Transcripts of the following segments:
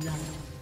First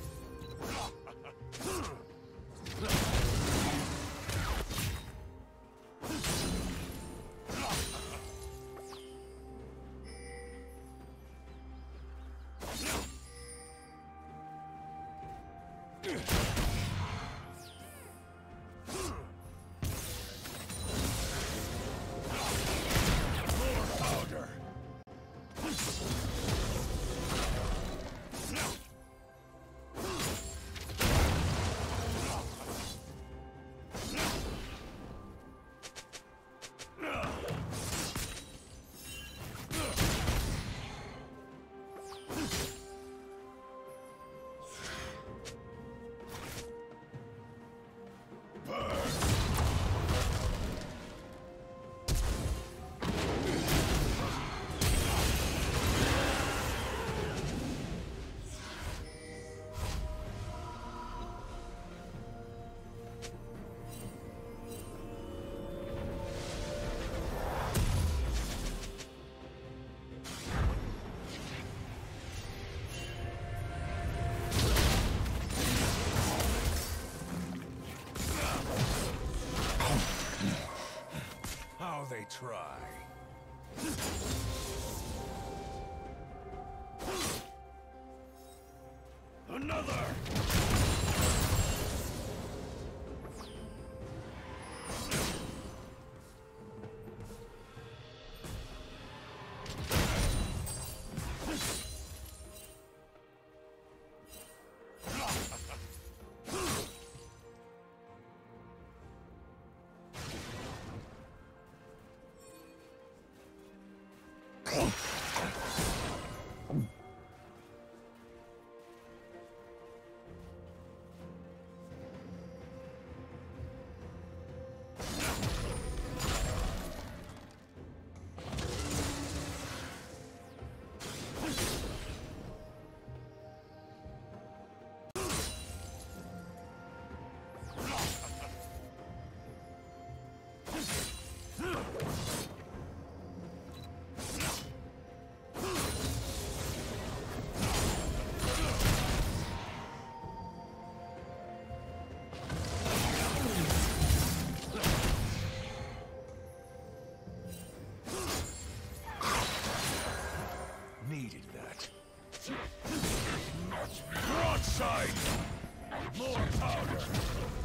Another! side! More power!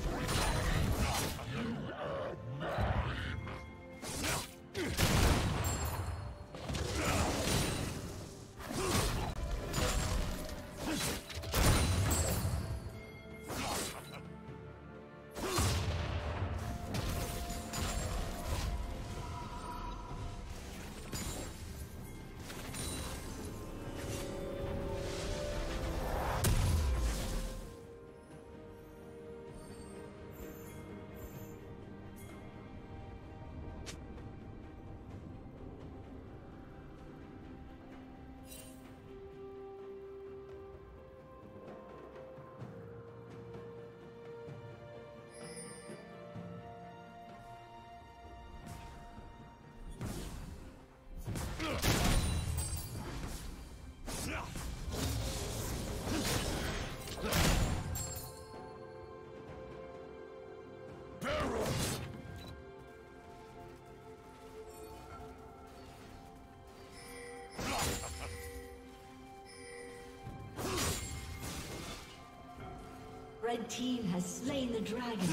Red team has slain the dragon.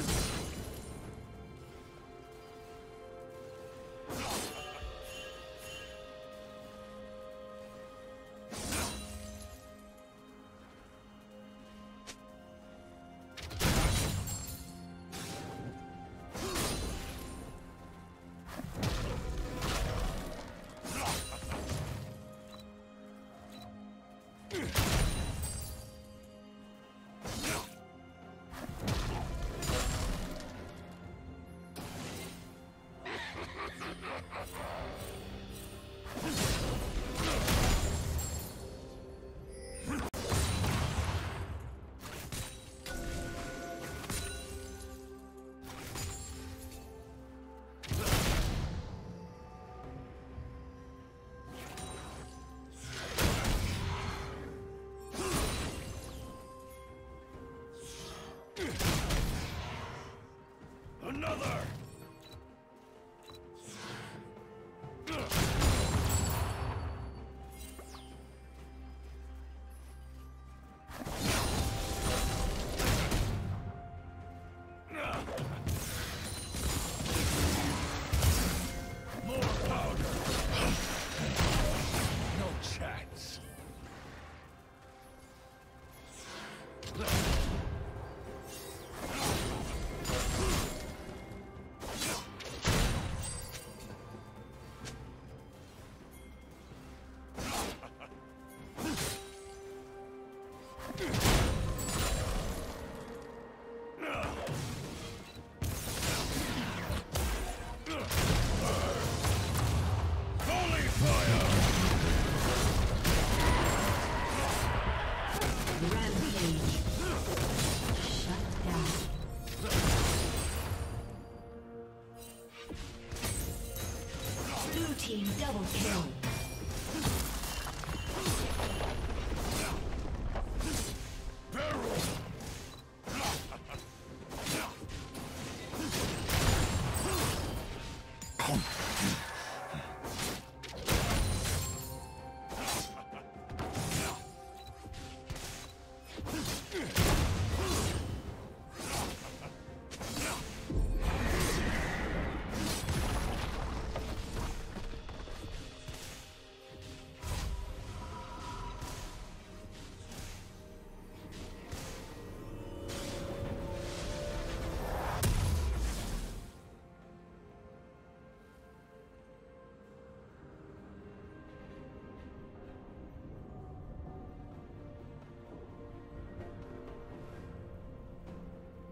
team double kill.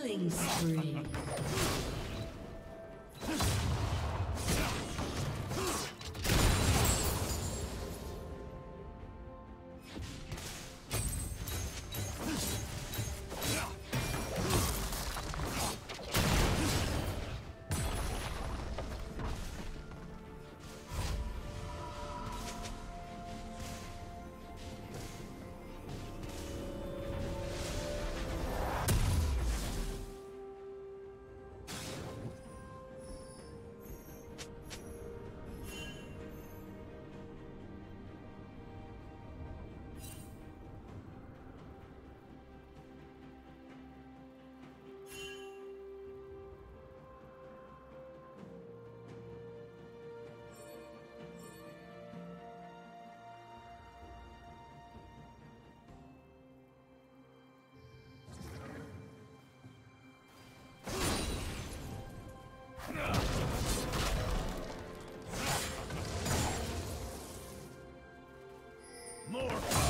Killing spree. More power!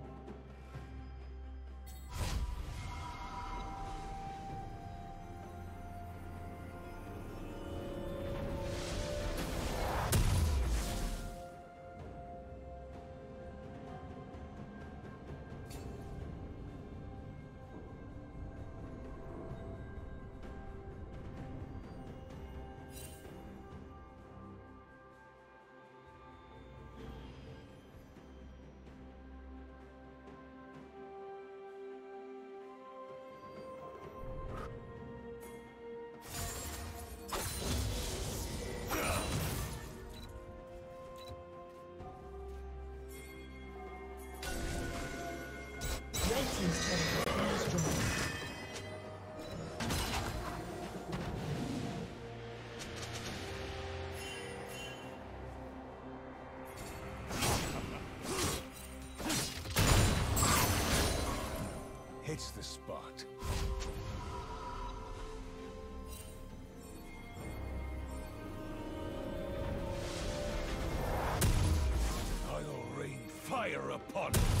Hits the spot. I'll rain fire upon it.